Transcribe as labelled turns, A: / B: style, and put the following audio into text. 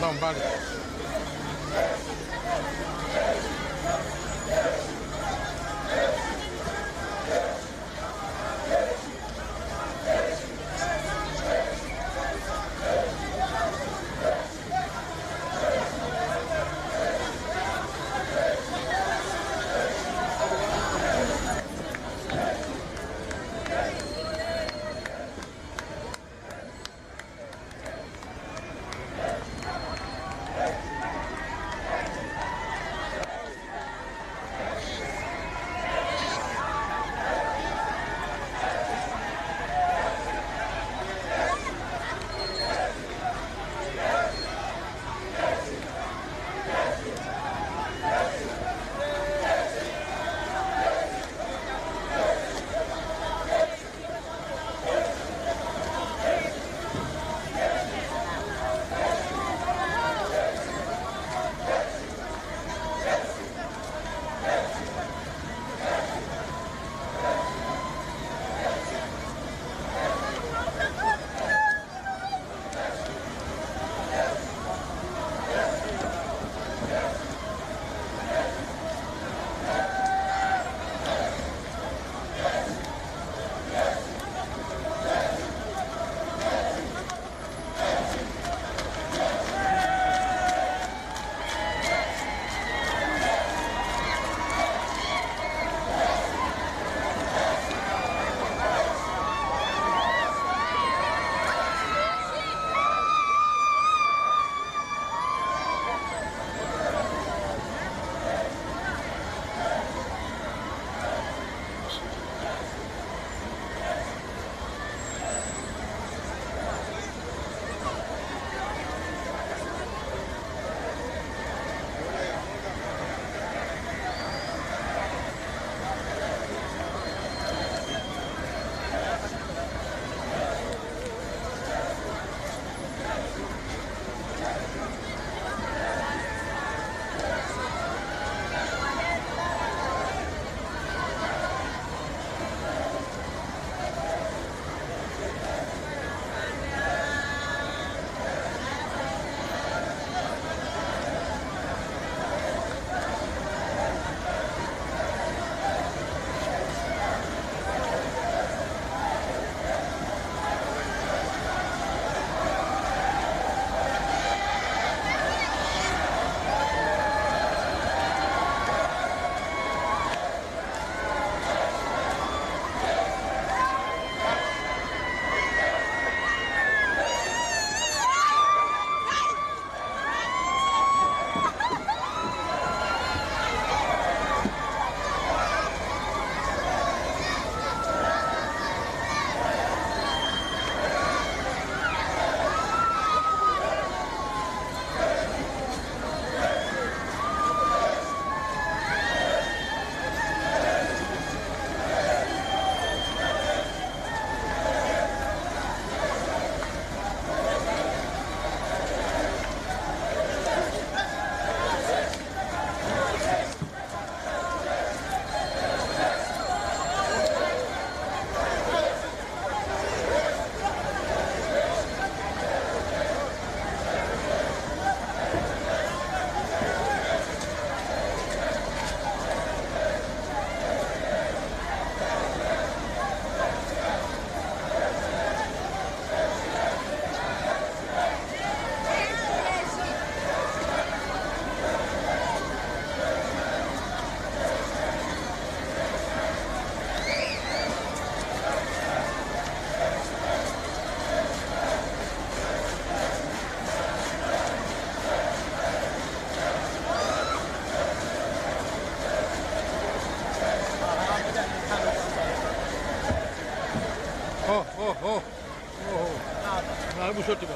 A: 到我们八点。
B: ho, ho. Nah, bu shorti ba.